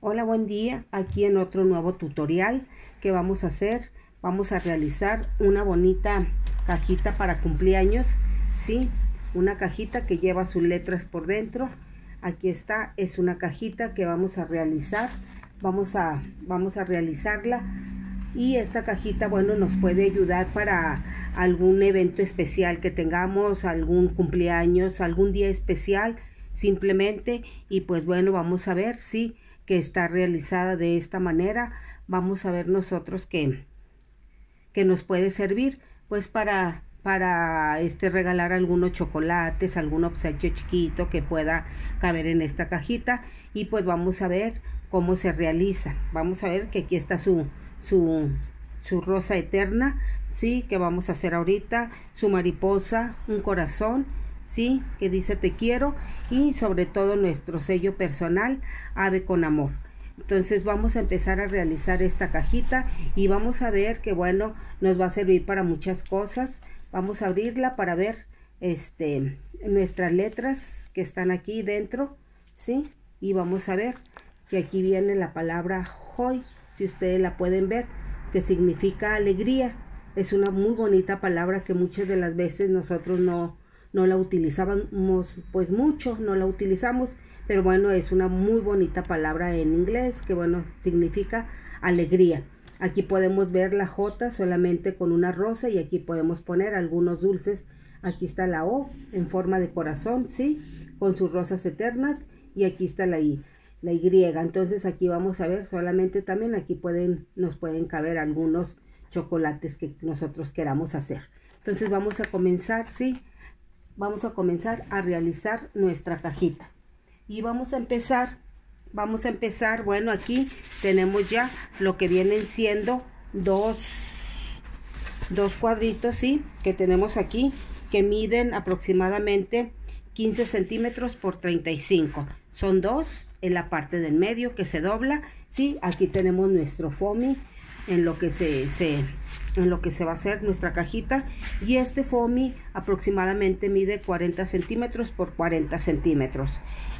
Hola, buen día. Aquí en otro nuevo tutorial que vamos a hacer. Vamos a realizar una bonita cajita para cumpleaños. Sí, una cajita que lleva sus letras por dentro. Aquí está, es una cajita que vamos a realizar. Vamos a, vamos a realizarla. Y esta cajita, bueno, nos puede ayudar para algún evento especial que tengamos, algún cumpleaños, algún día especial simplemente. Y pues bueno, vamos a ver si que está realizada de esta manera, vamos a ver nosotros que, que nos puede servir pues para para este regalar algunos chocolates, algún obsequio chiquito que pueda caber en esta cajita y pues vamos a ver cómo se realiza. Vamos a ver que aquí está su su su rosa eterna, sí, que vamos a hacer ahorita, su mariposa, un corazón ¿sí? Que dice te quiero y sobre todo nuestro sello personal, Ave con Amor. Entonces vamos a empezar a realizar esta cajita y vamos a ver que bueno, nos va a servir para muchas cosas. Vamos a abrirla para ver este nuestras letras que están aquí dentro, ¿sí? Y vamos a ver que aquí viene la palabra hoy, si ustedes la pueden ver, que significa alegría. Es una muy bonita palabra que muchas de las veces nosotros no, no la utilizábamos pues mucho, no la utilizamos, pero bueno, es una muy bonita palabra en inglés que bueno, significa alegría. Aquí podemos ver la J solamente con una rosa y aquí podemos poner algunos dulces. Aquí está la O en forma de corazón, ¿sí? Con sus rosas eternas y aquí está la I, la Y. Entonces aquí vamos a ver solamente también aquí pueden, nos pueden caber algunos chocolates que nosotros queramos hacer. Entonces vamos a comenzar, ¿sí? Vamos a comenzar a realizar nuestra cajita. Y vamos a empezar vamos a empezar bueno aquí tenemos ya lo que vienen siendo dos dos cuadritos sí que tenemos aquí que miden aproximadamente 15 centímetros por 35 son dos en la parte del medio que se dobla sí aquí tenemos nuestro foamy en lo que se, se en lo que se va a hacer nuestra cajita. Y este foamy aproximadamente mide 40 centímetros por 40 centímetros.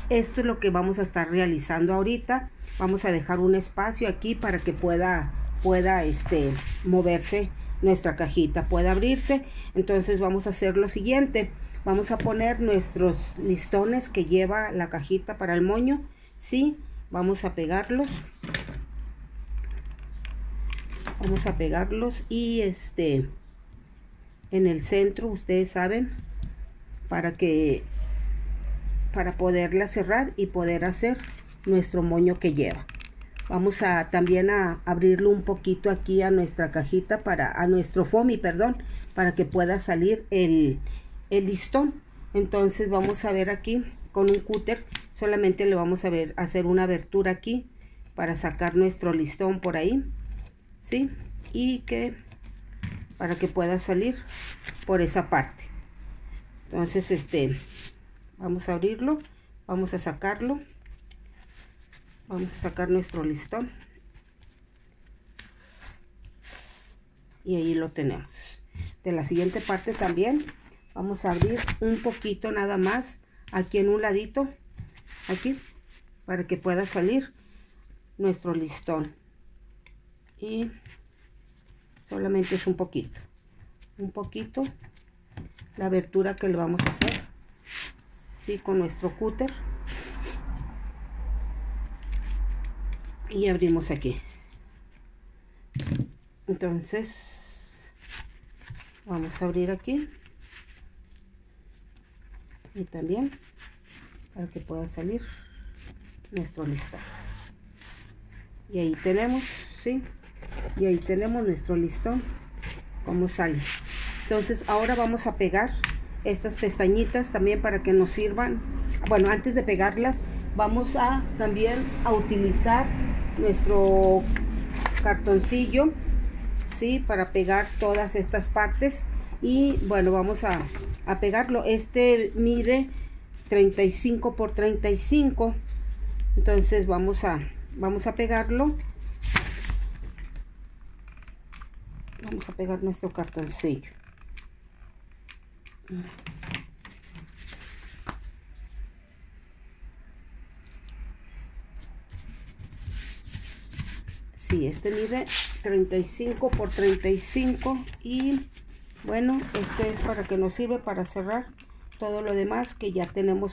Esto es lo que vamos a estar realizando ahorita. Vamos a dejar un espacio aquí para que pueda pueda este moverse nuestra cajita pueda abrirse. Entonces vamos a hacer lo siguiente. Vamos a poner nuestros listones que lleva la cajita para el moño sí vamos a pegarlos vamos a pegarlos y este en el centro ustedes saben para que para poderla cerrar y poder hacer nuestro moño que lleva. Vamos a también a abrirlo un poquito aquí a nuestra cajita para a nuestro foamy perdón para que pueda salir el, el listón. Entonces vamos a ver aquí con un cúter solamente le vamos a ver hacer una abertura aquí para sacar nuestro listón por ahí ¿sí? Y que para que pueda salir por esa parte. Entonces, este, vamos a abrirlo, vamos a sacarlo. Vamos a sacar nuestro listón. Y ahí lo tenemos. De la siguiente parte también vamos a abrir un poquito nada más aquí en un ladito, aquí, para que pueda salir nuestro listón y solamente es un poquito un poquito la abertura que le vamos a hacer ¿sí? con nuestro cúter. Y abrimos aquí. Entonces vamos a abrir aquí. Y también para que pueda salir nuestro listón y ahí tenemos sí y ahí tenemos nuestro listón como sale. Entonces ahora vamos a pegar estas pestañitas también para que nos sirvan. Bueno antes de pegarlas vamos a también a utilizar nuestro cartoncillo sí para pegar todas estas partes. Y bueno vamos a, a pegarlo. Este mide 35 por 35 entonces vamos a vamos a pegarlo vamos a pegar nuestro cartoncillo Sí, este mide 35 por 35 y bueno, este es para que nos sirve para cerrar todo lo demás que ya tenemos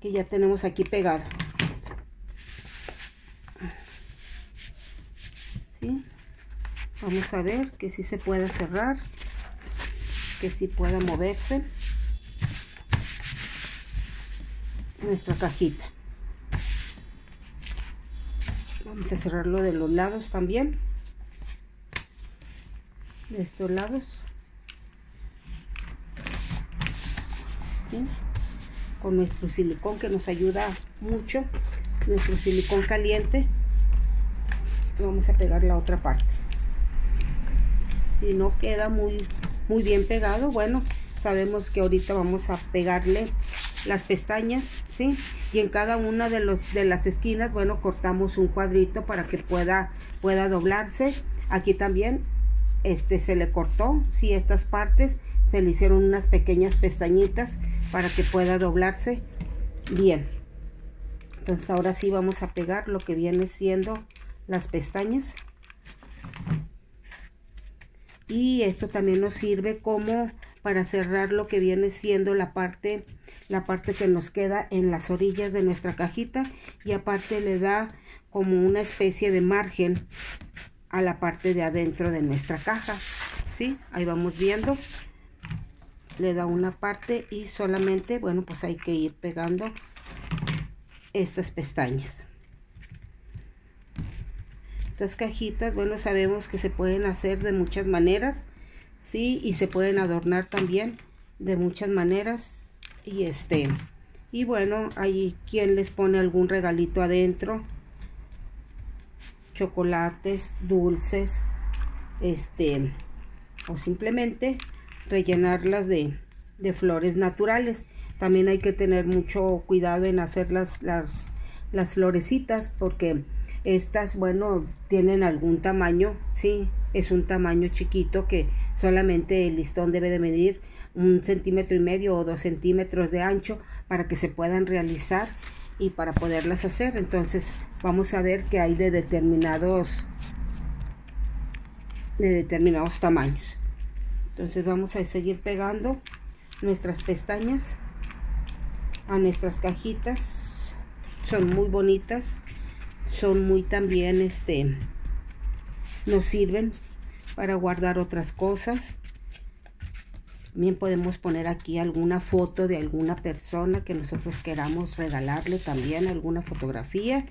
que ya tenemos aquí pegado. Vamos a ver que si se pueda cerrar, que si pueda moverse nuestra cajita. Vamos a cerrarlo de los lados también. De estos lados. Con nuestro silicón que nos ayuda mucho. Nuestro silicón caliente. Vamos a pegar la otra parte. Si no queda muy, muy bien pegado, bueno, sabemos que ahorita vamos a pegarle las pestañas, ¿sí? Y en cada una de, los, de las esquinas, bueno, cortamos un cuadrito para que pueda, pueda doblarse. Aquí también este se le cortó, sí, estas partes se le hicieron unas pequeñas pestañitas para que pueda doblarse bien. Entonces ahora sí vamos a pegar lo que viene siendo las pestañas. Y esto también nos sirve como para cerrar lo que viene siendo la parte la parte que nos queda en las orillas de nuestra cajita y aparte le da como una especie de margen a la parte de adentro de nuestra caja ¿sí? ahí vamos viendo le da una parte y solamente bueno pues hay que ir pegando estas pestañas estas cajitas bueno sabemos que se pueden hacer de muchas maneras sí y se pueden adornar también de muchas maneras y este y bueno hay quien les pone algún regalito adentro chocolates dulces este o simplemente rellenarlas de, de flores naturales. También hay que tener mucho cuidado en hacer las, las, las florecitas porque estas bueno tienen algún tamaño sí es un tamaño chiquito que solamente el listón debe de medir un centímetro y medio o dos centímetros de ancho para que se puedan realizar y para poderlas hacer. Entonces vamos a ver que hay de determinados de determinados tamaños. Entonces vamos a seguir pegando nuestras pestañas a nuestras cajitas. Son muy bonitas son muy también este nos sirven para guardar otras cosas también podemos poner aquí alguna foto de alguna persona que nosotros queramos regalarle también, alguna fotografía.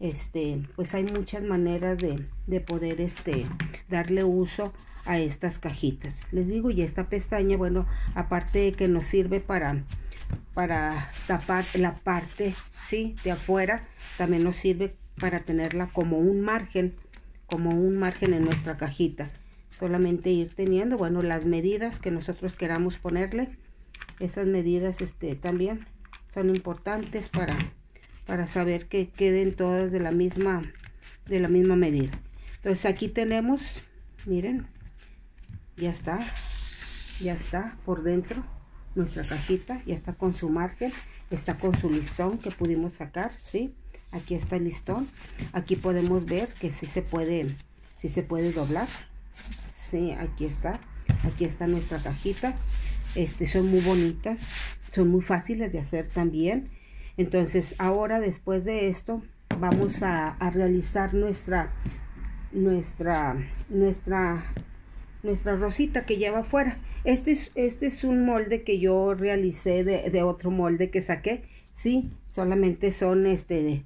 Este, pues hay muchas maneras de, de poder este, darle uso a estas cajitas. Les digo, y esta pestaña, bueno, aparte de que nos sirve para, para tapar la parte, ¿sí? De afuera, también nos sirve para tenerla como un margen, como un margen en nuestra cajita. Solamente ir teniendo bueno las medidas que nosotros queramos ponerle. Esas medidas este también son importantes para para saber que queden todas de la misma de la misma medida. Entonces aquí tenemos miren ya está ya está por dentro nuestra cajita ya está con su margen está con su listón que pudimos sacar sí aquí está el listón. Aquí podemos ver que sí se puede si se puede doblar. Aquí está. Aquí está nuestra cajita. Este son muy bonitas son muy fáciles de hacer también. Entonces ahora después de esto vamos a, realizar nuestra nuestra nuestra nuestra rosita que lleva afuera. Este es, este es un molde que yo realicé de, de otro molde que saqué. Sí solamente son este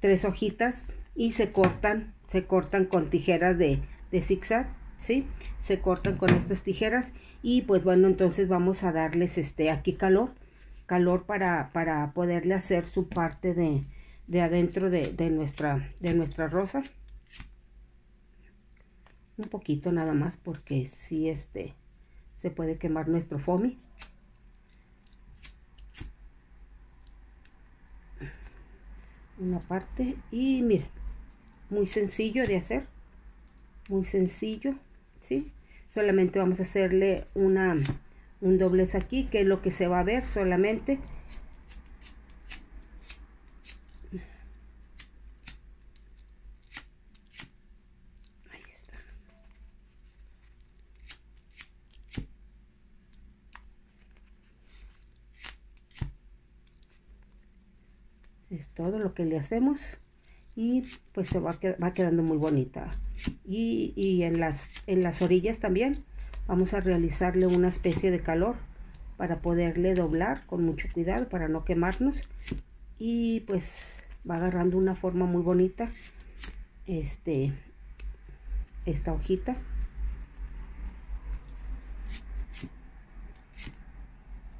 tres hojitas y se cortan se cortan con tijeras de, de zigzag ¿sí? Se cortan con estas tijeras y pues bueno, entonces vamos a darles este aquí calor, calor para, para poderle hacer su parte de, de adentro de, de, nuestra, de nuestra rosa. Un poquito nada más porque si este se puede quemar nuestro foamy. Una parte y miren, muy sencillo de hacer, muy sencillo solamente vamos a hacerle una un doblez aquí que es lo que se va a ver solamente todo lo que le hacemos y pues se va, va quedando muy bonita. Y, y, en, las, en las orillas también vamos a realizarle una especie de calor para poderle doblar con mucho cuidado para no quemarnos. Y pues va agarrando una forma muy bonita este esta hojita.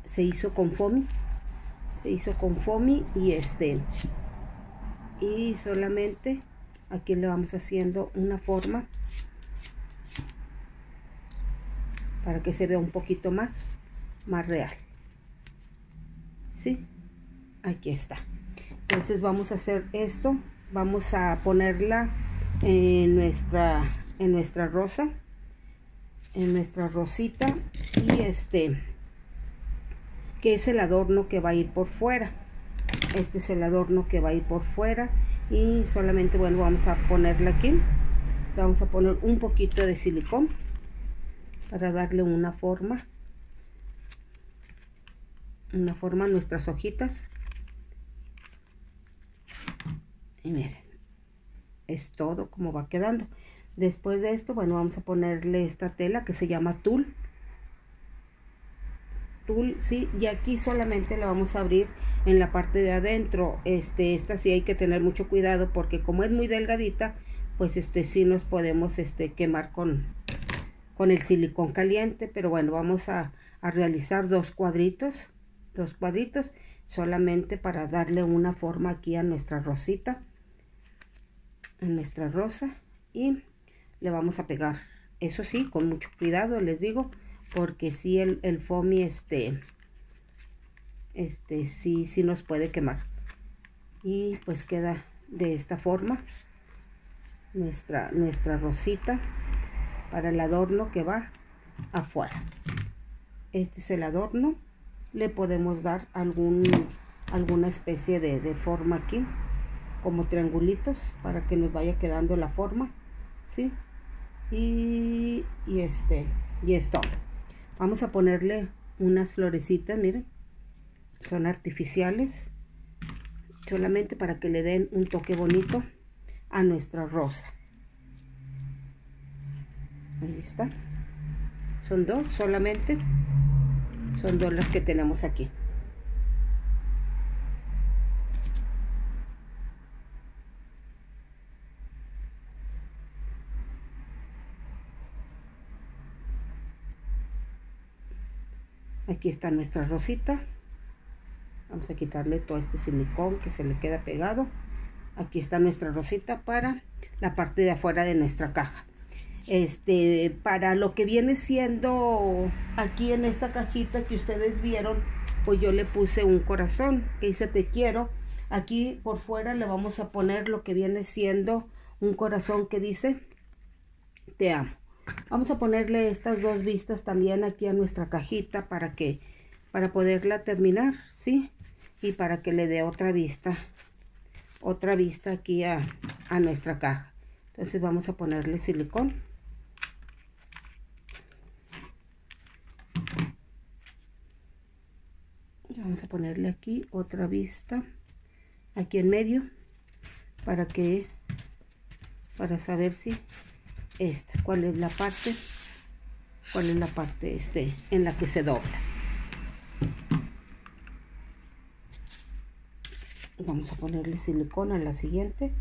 Se hizo con foamy se hizo con foamy y este y solamente aquí le vamos haciendo una forma para que se vea un poquito más más real. ¿sí? aquí está. Entonces vamos a hacer esto. Vamos a ponerla en nuestra en nuestra rosa en nuestra rosita y este que es el adorno que va a ir por fuera. Este es el adorno que va a ir por fuera y solamente bueno vamos a ponerle aquí vamos a poner un poquito de silicón para darle una forma una forma a nuestras hojitas. Y miren es todo como va quedando. Después de esto bueno vamos a ponerle esta tela que se llama tul sí y aquí solamente la vamos a abrir en la parte de adentro. Este esta sí hay que tener mucho cuidado porque como es muy delgadita pues este sí nos podemos este quemar con con el silicón caliente. Pero bueno vamos a, a realizar dos cuadritos dos cuadritos solamente para darle una forma aquí a nuestra rosita a nuestra rosa y le vamos a pegar eso sí con mucho cuidado les digo porque si el, el foamy este este sí, sí nos puede quemar. Y pues queda de esta forma nuestra, nuestra rosita para el adorno que va afuera. Este es el adorno. Le podemos dar algún, alguna especie de, de forma aquí, como triangulitos, para que nos vaya quedando la forma. ¿Sí? Y, y este, y esto. Vamos a ponerle unas florecitas, miren. Son artificiales. Solamente para que le den un toque bonito a nuestra rosa. Ahí está. Son dos solamente. Son dos las que tenemos aquí aquí está nuestra rosita. Vamos a quitarle todo este silicón que se le queda pegado. Aquí está nuestra rosita para la parte de afuera de nuestra caja. Este para lo que viene siendo aquí en esta cajita que ustedes vieron pues yo le puse un corazón que dice te quiero. Aquí por fuera le vamos a poner lo que viene siendo un corazón que dice te amo vamos a ponerle estas dos vistas también aquí a nuestra cajita para que para poderla terminar sí y para que le dé otra vista otra vista aquí a, nuestra caja. Entonces vamos a ponerle silicón. Vamos a ponerle aquí otra vista aquí en medio para que para saber si esta cuál es la parte cuál es la parte este en la que se dobla. Vamos a ponerle silicona a la siguiente.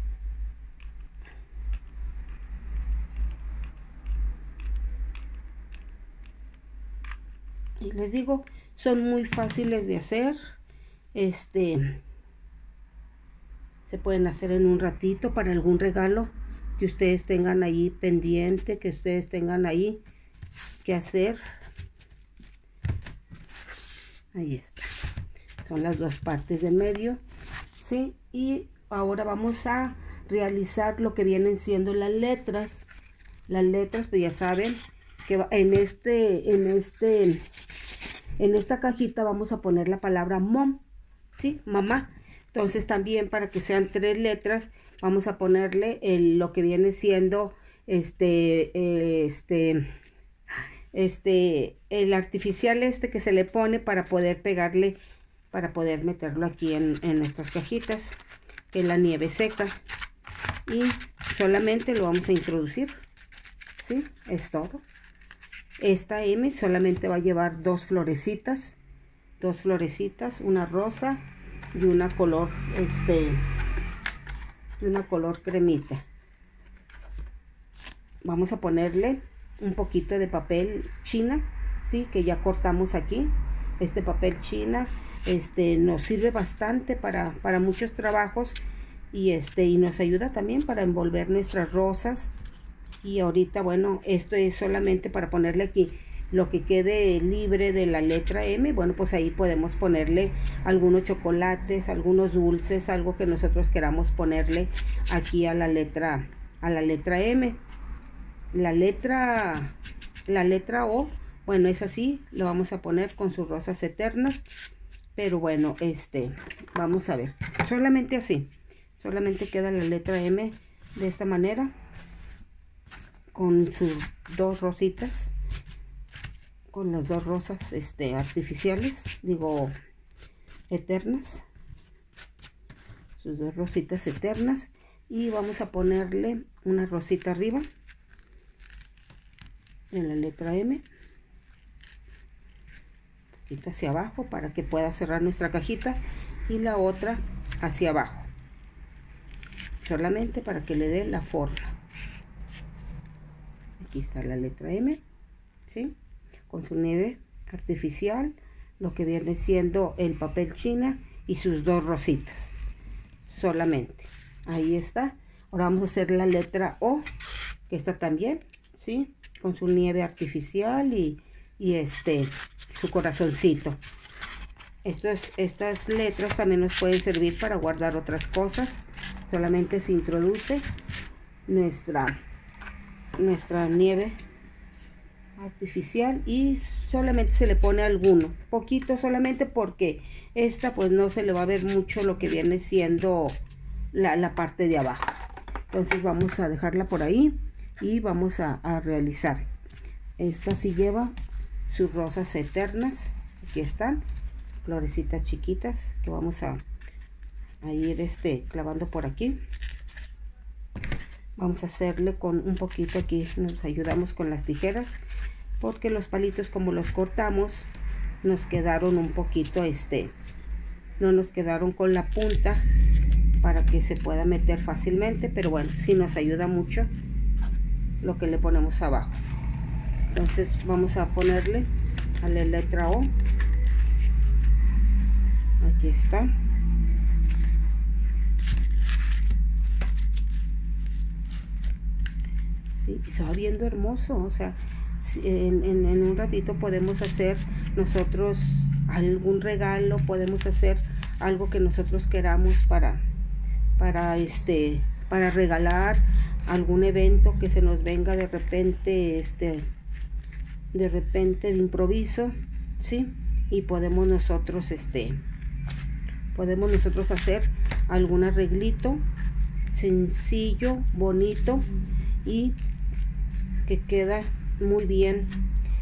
Y les digo son muy fáciles de hacer este se pueden hacer en un ratito para algún regalo que ustedes tengan ahí pendiente que ustedes tengan ahí que hacer ahí está son las dos partes del medio ¿sí? Y ahora vamos a realizar lo que vienen siendo las letras. Las letras, pues ya saben que en este, en este, en esta cajita vamos a poner la palabra mom, ¿sí? Mamá. Entonces también para que sean tres letras, vamos a ponerle lo que viene siendo este, este, este, el artificial este que se le pone para poder pegarle para poder meterlo aquí en, en nuestras cajitas. que la nieve seca. Y solamente lo vamos a introducir. ¿Sí? Es todo. Esta M solamente va a llevar dos florecitas. Dos florecitas, una rosa y una color, este, y una color cremita. Vamos a ponerle un poquito de papel china, sí, que ya cortamos aquí. Este papel china, este, nos sirve bastante para, para muchos trabajos y este, y nos ayuda también para envolver nuestras rosas. Y ahorita, bueno, esto es solamente para ponerle aquí lo que quede libre de la letra M, bueno, pues ahí podemos ponerle algunos chocolates, algunos dulces, algo que nosotros queramos ponerle aquí a la letra a la letra M. La letra la letra O, bueno, es así, lo vamos a poner con sus rosas eternas, pero bueno, este, vamos a ver. Solamente así. Solamente queda la letra M de esta manera con sus dos rositas con las dos rosas este, artificiales, digo, eternas. Sus dos rositas eternas. Y vamos a ponerle una rosita arriba. En la letra M. poquito hacia abajo para que pueda cerrar nuestra cajita. Y la otra hacia abajo. Solamente para que le dé la forma. Aquí está la letra M. ¿Sí? Con su nieve artificial, lo que viene siendo el papel china y sus dos rositas. Solamente. Ahí está. Ahora vamos a hacer la letra O, que está también, ¿sí? Con su nieve artificial y, y este, su corazoncito. Estos, estas letras también nos pueden servir para guardar otras cosas. Solamente se introduce nuestra, nuestra nieve artificial y solamente se le pone alguno, poquito solamente porque esta pues no se le va a ver mucho lo que viene siendo la, parte de abajo. Entonces vamos a dejarla por ahí y vamos a, realizar. Esta sí lleva sus rosas eternas, aquí están, florecitas chiquitas que vamos a, a ir este, clavando por aquí vamos a hacerle con un poquito aquí nos ayudamos con las tijeras porque los palitos como los cortamos nos quedaron un poquito este no nos quedaron con la punta para que se pueda meter fácilmente pero bueno sí nos ayuda mucho lo que le ponemos abajo. Entonces vamos a ponerle a la letra O. Aquí está sí, se va viendo hermoso o sea en, un ratito podemos hacer nosotros algún regalo, podemos hacer algo que nosotros queramos para, para este, para regalar algún evento que se nos venga de repente, este, de repente de improviso, ¿sí? Y podemos nosotros, este, podemos nosotros hacer algún arreglito sencillo, bonito y que queda muy bien.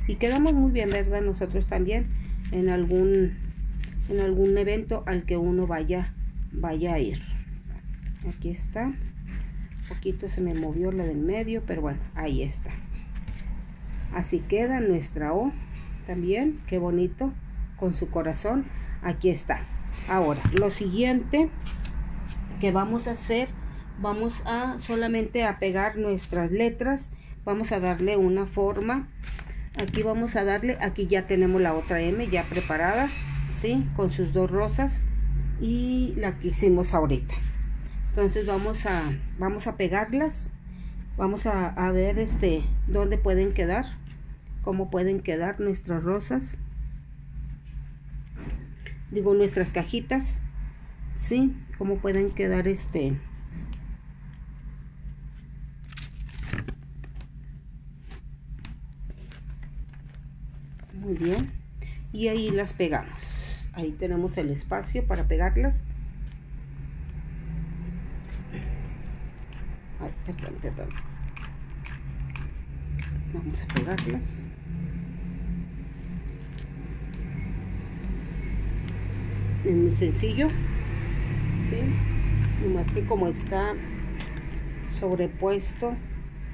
Y quedamos muy bien verdad nosotros también en algún en algún evento al que uno vaya vaya a ir. Aquí está. Un poquito se me movió la del medio pero bueno ahí está. Así queda nuestra O también qué bonito con su corazón. Aquí está. Ahora lo siguiente que vamos a hacer vamos a solamente a pegar nuestras letras vamos a darle una forma. Aquí vamos a darle aquí ya tenemos la otra M ya preparada sí con sus dos rosas y la que hicimos ahorita. Entonces vamos a vamos a pegarlas. Vamos a, ver este dónde pueden quedar cómo pueden quedar nuestras rosas. Digo nuestras cajitas sí cómo pueden quedar este muy bien y ahí las pegamos ahí tenemos el espacio para pegarlas Ay, perdón, perdón. vamos a pegarlas es muy sencillo ¿sí? más que como está sobrepuesto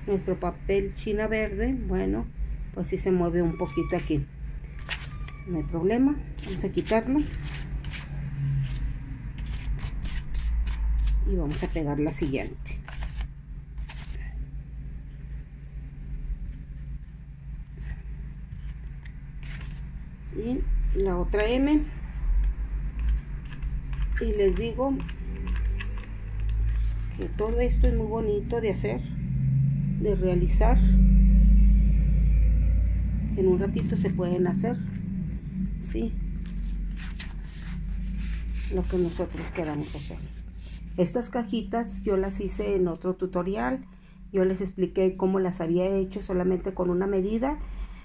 nuestro papel china verde, bueno, pues si se mueve un poquito aquí. No hay problema, vamos a quitarlo. Y vamos a pegar la siguiente. Y la otra M. Y les digo que todo esto es muy bonito de hacer, de realizar. En un ratito se pueden hacer, lo que nosotros queramos hacer. Estas cajitas yo las hice en otro tutorial. Yo les expliqué cómo las había hecho solamente con una medida.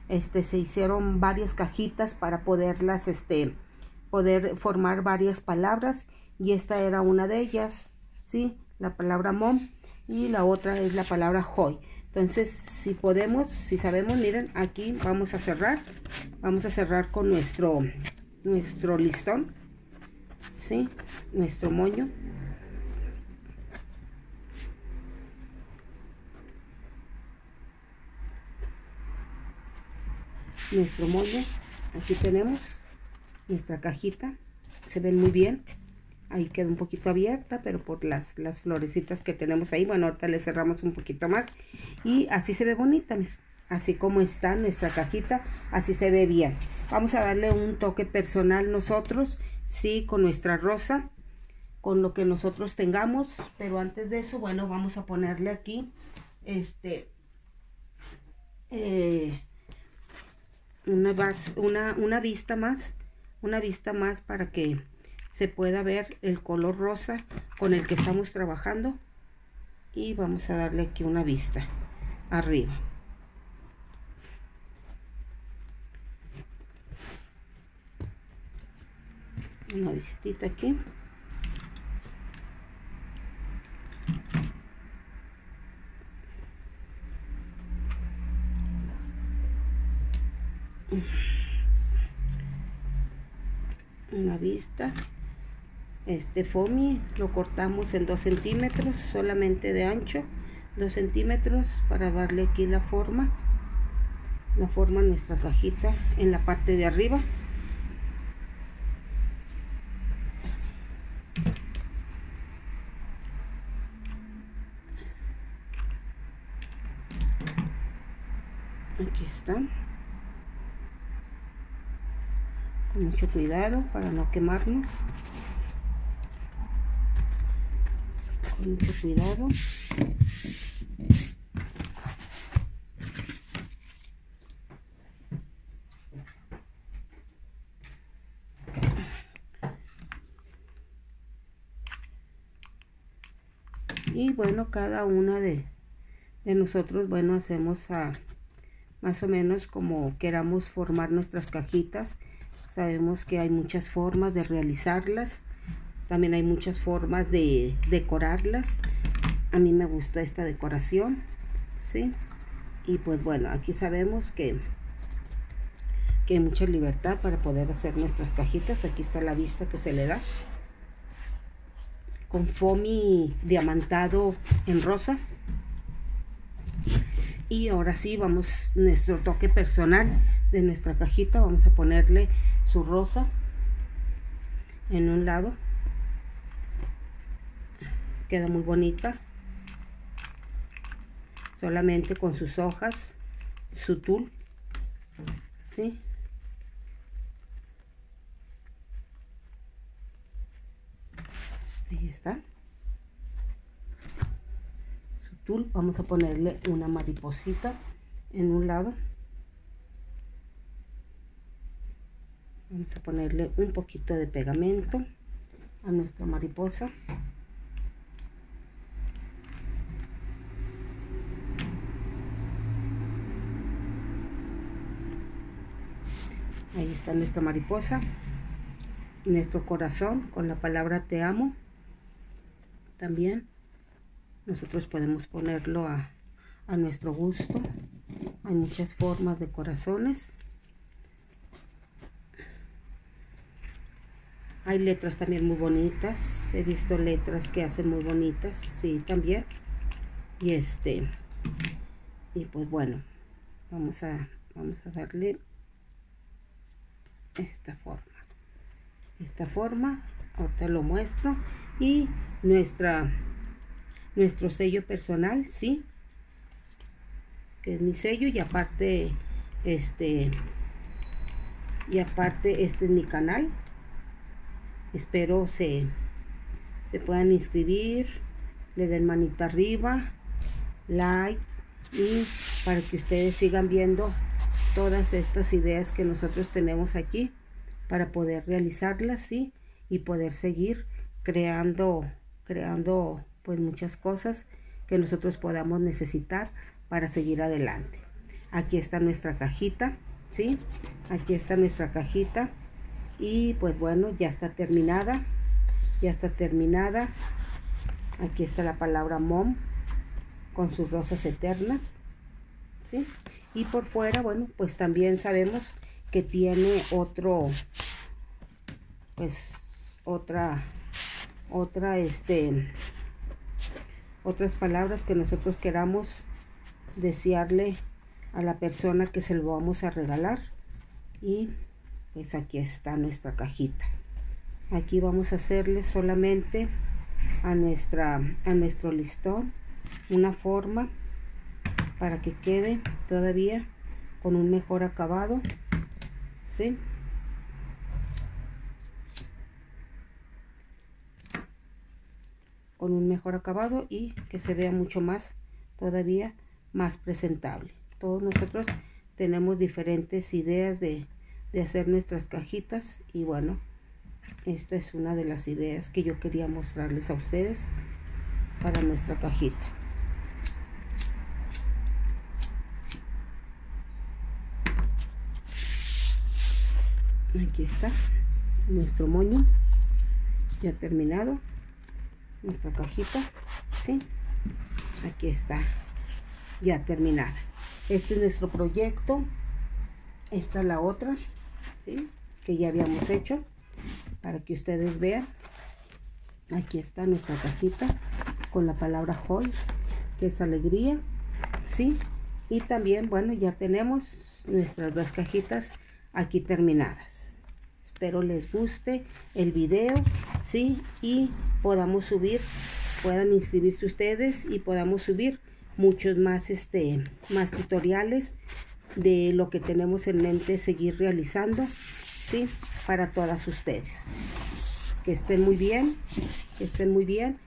Este, se hicieron varias cajitas para poderlas, este, poder formar varias palabras. Y esta era una de ellas, ¿sí? La palabra mom y la otra es la palabra hoy. Entonces, si podemos, si sabemos, miren, aquí vamos a cerrar. Vamos a cerrar con nuestro, nuestro listón, ¿sí? Nuestro moño. nuestro molde aquí tenemos nuestra cajita se ven muy bien ahí queda un poquito abierta pero por las, las florecitas que tenemos ahí bueno ahorita le cerramos un poquito más. Y así se ve bonita así como está nuestra cajita así se ve bien. Vamos a darle un toque personal nosotros sí con nuestra rosa con lo que nosotros tengamos. Pero antes de eso bueno vamos a ponerle aquí este eh, una, una, una vista más, una vista más para que se pueda ver el color rosa con el que estamos trabajando. Y vamos a darle aquí una vista arriba. Una vistita aquí. Una vista este foamy lo cortamos en 2 centímetros solamente de ancho 2 centímetros para darle aquí la forma la forma a nuestra cajita en la parte de arriba. Aquí está. Mucho cuidado para no quemarnos con mucho cuidado y bueno cada una de, de nosotros bueno hacemos a más o menos como queramos formar nuestras cajitas Sabemos que hay muchas formas de realizarlas. También hay muchas formas de decorarlas. A mí me gusta esta decoración. ¿Sí? Y pues bueno, aquí sabemos que, que hay mucha libertad para poder hacer nuestras cajitas. Aquí está la vista que se le da. Con foamy diamantado en rosa. Y ahora sí, vamos nuestro toque personal de nuestra cajita. Vamos a ponerle su rosa en un lado queda muy bonita. Solamente con sus hojas su tul ¿sí? ahí está. Su tul vamos a ponerle una mariposita en un lado. Vamos a ponerle un poquito de pegamento a nuestra mariposa ahí está nuestra mariposa nuestro corazón con la palabra te amo. También nosotros podemos ponerlo a, a nuestro gusto. Hay muchas formas de corazones. Hay letras también muy bonitas. He visto letras que hacen muy bonitas sí también. Y este y pues bueno vamos a vamos a darle esta forma. Esta forma ahorita lo muestro y nuestra nuestro sello personal sí que es mi sello y aparte este y aparte este es mi canal. Espero se, se puedan inscribir le den manita arriba like y para que ustedes sigan viendo todas estas ideas que nosotros tenemos aquí para poder realizarlas ¿sí? y poder seguir creando creando pues muchas cosas que nosotros podamos necesitar para seguir adelante aquí está nuestra cajita sí aquí está nuestra cajita y pues bueno ya está terminada ya está terminada aquí está la palabra mom con sus rosas eternas ¿sí? Y por fuera bueno pues también sabemos que tiene otro pues otra otra este otras palabras que nosotros queramos desearle a la persona que se lo vamos a regalar. Y pues aquí está nuestra cajita. Aquí vamos a hacerle solamente a nuestra a nuestro listón una forma para que quede todavía con un mejor acabado ¿sí? con un mejor acabado y que se vea mucho más todavía más presentable todos nosotros tenemos diferentes ideas de de hacer nuestras cajitas y bueno esta es una de las ideas que yo quería mostrarles a ustedes para nuestra cajita aquí está nuestro moño ya terminado nuestra cajita sí aquí está ya terminada. Este es nuestro proyecto esta es la otra que ya habíamos hecho para que ustedes vean. Aquí está nuestra cajita con la palabra hold que es alegría sí y también bueno ya tenemos nuestras dos cajitas aquí terminadas espero les guste el video sí y podamos subir puedan inscribirse ustedes y podamos subir muchos más este más tutoriales de lo que tenemos en mente seguir realizando, ¿sí? Para todas ustedes. Que estén muy bien, que estén muy bien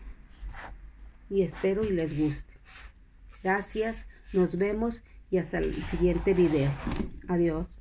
y espero y les guste. Gracias, nos vemos y hasta el siguiente video. Adiós.